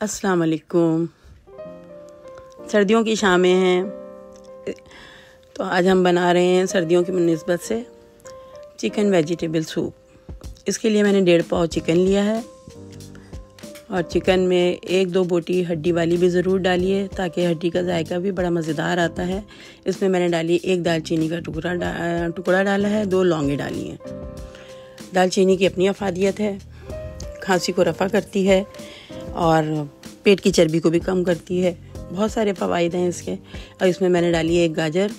अस्सलाम वालेकुम सर्दियों की शामें हैं। तो आज हम बना रहे हैं सर्दियों की नस्बत से चिकन वेजिटेबल सूप। इसके लिए मैंने डेढ़ पाव चिकन लिया है और चिकन में एक दो बोटी हड्डी वाली भी ज़रूर डालिए ताकि हड्डी का जायका भी बड़ा मज़ेदार आता है। इसमें मैंने डाली एक दालचीनी का टुकड़ा डा, टुकड़ा डाला है दो लौंगे डाली हैं। दालचीनी की अपनी अफादियत है खांसी को रफ़ा करती है और पेट की चर्बी को भी कम करती है। बहुत सारे फ़वाद हैं इसके। और इसमें मैंने डाली है एक गाजर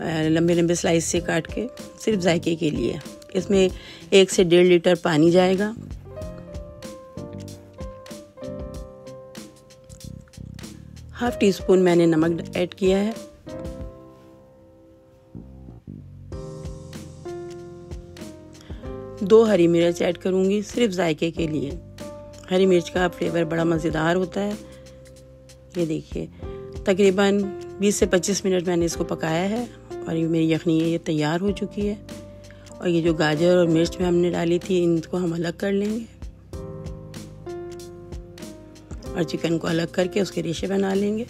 लंबे लंबे स्लाइस से काट के, सिर्फ़ जायके के लिए। इसमें एक से डेढ़ लीटर पानी जाएगा। हाफ़ टी स्पून मैंने नमक ऐड किया है। दो हरी मिर्च ऐड करूँगी सिर्फ़ जायके के लिए। हरी मिर्च का फ्लेवर बड़ा मज़ेदार होता है। ये देखिए, तकरीबन 20 से 25 मिनट मैंने इसको पकाया है और ये मेरी यखनी ये तैयार हो चुकी है। और ये जो गाजर और मिर्च में हमने डाली थी, इनको हम अलग कर लेंगे। और चिकन को अलग करके उसके रेशे बना लेंगे।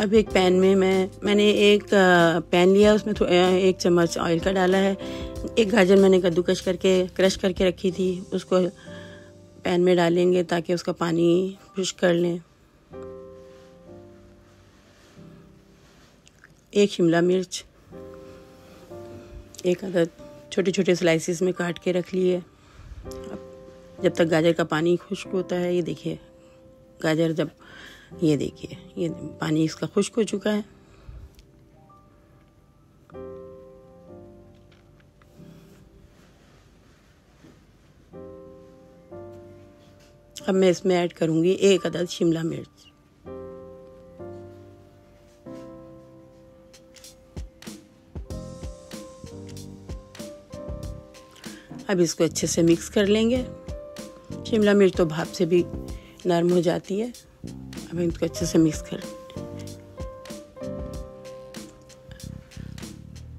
अब एक पैन में मैं, मैंने एक पैन लिया, उसमें एक चम्मच ऑयल का डाला है। एक गाजर मैंने कद्दूकश करके, क्रश करके रखी थी, उसको पैन में डालेंगे ताकि उसका पानी खुश कर लें। एक शिमला मिर्च, एक अदद छोटे छोटे स्लाइसिस में काट के रख लिए। अब जब तक गाजर का पानी खुश्क होता है, ये देखिए, गाजर जब ये देखिए, ये पानी इसका खुश्क हो चुका है। अब मैं इसमें ऐड करूँगी एक अदद शिमला मिर्च। अब इसको अच्छे से मिक्स कर लेंगे। शिमला मिर्च तो भाप से भी नरम हो जाती है। अब इनको अच्छे से मिक्स कर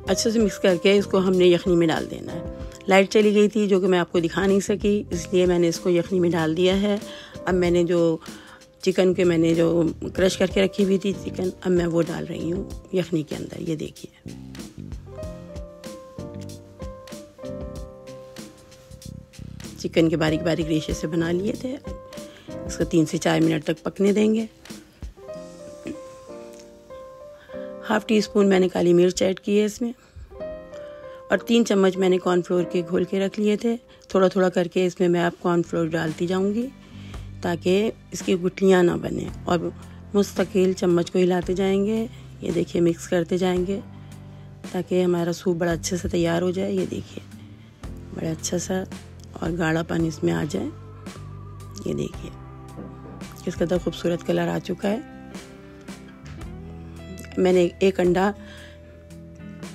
अच्छे से मिक्स करके इसको हमने यखनी में डाल देना है लाइट चली गई थी जो कि मैं आपको दिखा नहीं सकी इसलिए मैंने इसको यखनी में डाल दिया है अब मैंने जो चिकन के मैंने जो क्रश करके रखी हुई थी चिकन अब मैं वो डाल रही हूँ यखनी के अंदर ये देखिए चिकन के बारीक बारीक रेशे से बना लिए थे इसको तीन से चार मिनट तक पकने देंगे। हाफ़ टी स्पून मैंने काली मिर्च ऐड की है इसमें। और तीन चम्मच मैंने कॉर्नफ्लोर के घोल के रख लिए थे। थोड़ा थोड़ा करके इसमें मैं आप कॉर्नफ्लोर डालती जाऊँगी ताकि इसकी गुठलियाँ ना बने और मुस्तकिल चम्मच को हिलाते जाएँगे। ये देखिए मिक्स करते जाएँगे ताकि हमारा सूप बड़ा अच्छे से तैयार हो जाए। ये देखिए, बड़ा अच्छा सा और गाढ़ापन इसमें आ जाए। ये देखिए। किस कदर खूबसूरत कलर आ चुका है। मैंने एक अंडा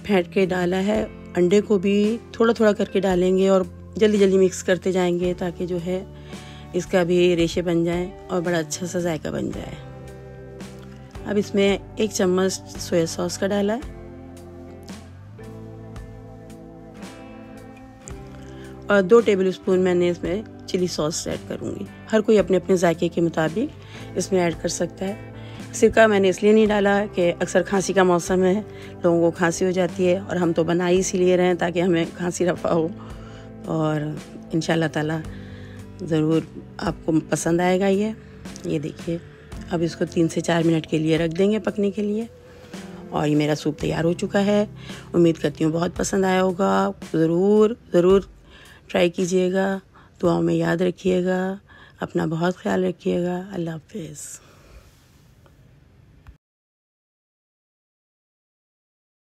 फेंट के डाला है। अंडे को भी थोड़ा थोड़ा करके डालेंगे और जल्दी जल्दी मिक्स करते जाएँगे ताकि जो है इसका भी रेशे बन जाए और बड़ा अच्छा सा जायका बन जाए। अब इसमें एक चम्मच सोया सॉस का डाला है। और दो टेबल स्पून मैंने इसमें चिली सॉस ऐड करूँगी। हर कोई अपने अपने जायके के मुताबिक इसमें ऐड कर सकता है। सिरका मैंने इसलिए नहीं डाला कि अक्सर खांसी का मौसम है, लोगों को खांसी हो जाती है और हम तो बना ही इसीलिए रहें ताकि हमें खांसी रफा हो। और इन ताला ज़रूर आपको पसंद आएगा ये। ये देखिए, अब इसको तीन से चार मिनट के लिए रख देंगे पकने के लिए। और ये मेरा सूप तैयार हो चुका है। उम्मीद करती हूँ बहुत पसंद आया होगा। ज़रूर ज़रूर ट्राई कीजिएगा। दुआओं में याद रखिएगा अपना बहुत ख्याल रखिएगा। अल्लाह हाफिज़।